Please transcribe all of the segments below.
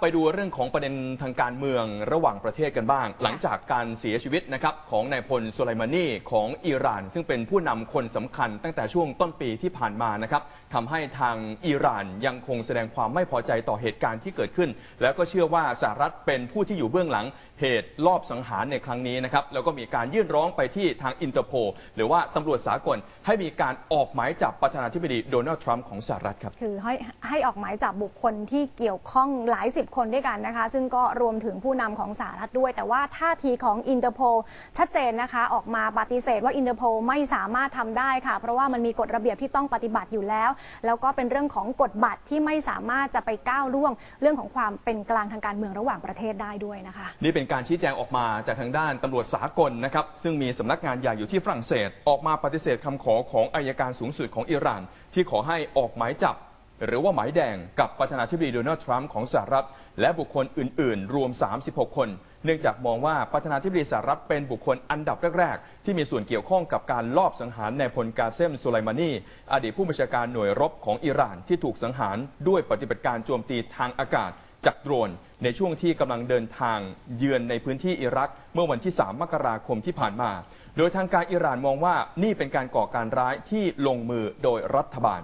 ไปดูเรื่องของประเด็นทางการเมืองระหว่างประเทศกันบ้าง หลังจากการเสียชีวิตนะครับของนายพลสุไลมานีของอิหร่าน ซึ่งเป็นผู้นำคนสำคัญตั้งแต่ช่วงต้นปีที่ผ่านมานะครับทำให้ทางอิหร่านยังคงแสดงความไม่พอใจต่อเหตุการณ์ที่เกิดขึ้น แล้วก็เชื่อว่าสหรัฐเป็นผู้ที่อยู่เบื้องหลังเหตุลอบสังหารในครั้งนี้นะครับแล้วก็มีการยื่นร้องไปที่ทางอินเตอร์โพลหรือว่าตำรวจสากลให้มีการออกหมายจับประธานาธิบดีโดนัลด์ทรัมป์ของสหรัฐครับคือให้ให้ออกหมายจับบุคคลที่เกี่ยวข้องหลายสิบคนด้วยกันนะคะ ซึ่งก็รวมถึงผู้นำของสหรัฐด้วย แต่ว่าท่าทีของอินเตอร์โพลชัดเจนนะคะ ออกมาปฏิเสธว่าอินเตอร์โพลไม่สามารถทำได้ค่ะ เพราะว่ามันมีกฎระเบียบที่ต้องปฏิบัติอยู่แล้ว แล้วก็เป็นเรื่องของกฎบัตรที่ไม่สามารถจะไปก้าวล่วง เรื่องของความเป็นกลางทางการเมืองระหว่างประเทศได้ด้วยนะคะ นี่เป็นการชี้แจงออกมาจากทางด้านตำรวจสากลนะครับซึ่งมีสำนักงานใหญ่อยู่ที่ฝรั่งเศส ออกมาปฏิเสธคำขอของอัยการสูงสุดของอิหร่าน ที่ขอให้ออกหมายจับ หรือว่าหมายแดงกับประธานาธิบดีโดนัลด์ทรัมป์ของสหรัฐ และบุคคลอื่น ๆ รวม 36 คน เนื่องจากมองว่าประธานาธิบดีสหรัฐเป็นบุคคลอันดับแรก ๆ ที่มีส่วนเกี่ยวข้องกับการลอบสังหารนายพลกาเซมสุไลมานีอดีตผู้บัญชาการหน่วยรบของอิหร่านที่ถูกสังหารด้วยปฏิบัติการโจมตีทางอากาศจากโดรนในช่วงที่กำลังเดินทางเยือนในพื้นที่อิรัก เมื่อวันที่ 3 มกราคมที่ผ่านมา โดยทางการอิหร่านมองว่านี่เป็นการก่อการร้ายที่ลงมือโดยรัฐบาล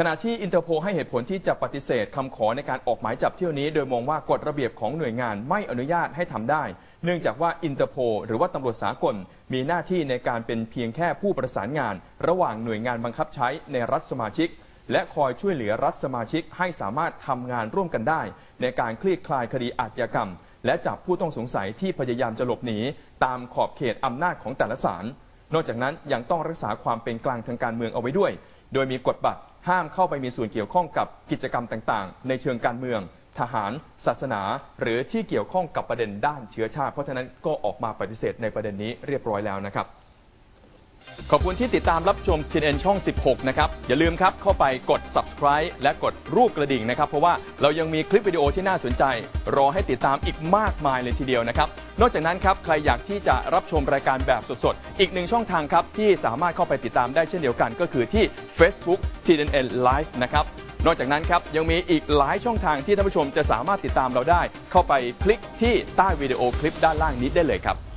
ขณะที่อินเตอร์โพลให้เหตุผลที่จะปฏิเสธคำขอในการออกหมายจับเที่ยวนี้ โดยมองว่ากฎระเบียบของหน่วยงานไม่อนุญาตให้ทำได้ เนื่องจากว่าอินเตอร์โพลหรือว่าตำรวจสากล มีหน้าที่ในการเป็นเพียงแค่ผู้ประสานงาน ระหว่างหน่วยงานบังคับใช้ในรัฐสมาชิก และคอยช่วยเหลือรัฐสมาชิกให้สามารถทำงานร่วมกันได้ ในการคลี่คลายคดีอาชญากรรม และจับผู้ต้องสงสัยที่พยายามจะหลบหนีตามขอบเขตอำนาจของแต่ละศาลนอกจากนั้นยังต้องรักษาความเป็นกลางทางการเมืองเอาไว้ด้วย โดยมีกฎบัตร ห้ามเข้าไปมีส่วนเกี่ยวข้องกับกิจกรรมต่างๆ ในเชิงการเมือง ทหาร ศาสนา หรือที่เกี่ยวข้องกับประเด็นด้านเชื้อชาติ เพราะฉะนั้นก็ออกมาปฏิเสธในประเด็นนี้เรียบร้อยแล้วนะครับ ขอบคุณที่ติดตามรับชม TNN ช่อง 16 นะครับ อย่าลืมครับ เข้าไปกด subscribe และกดรูปกระดิ่งนะครับ เพราะว่าเรายังมีคลิปวิดีโอที่น่าสนใจ รอให้ติดตามอีกมากมายเลยทีเดียวนะครับ นอกจากนั้นครับ ใครอยากที่จะรับชมรายการแบบสดๆ อีกหนึ่งช่องทางครับ ที่สามารถเข้าไปติดตามได้เช่นเดียวกัน ก็คือที่ Facebook TNN Live นะครับนอกจากนั้นครับยังมีอีกหลายช่องทางที่ท่านผู้ชมจะสามารถติดตามเราได้ เข้าไปคลิกที่ใต้วิดีโอคลิปด้านล่างนี้ได้เลยครับ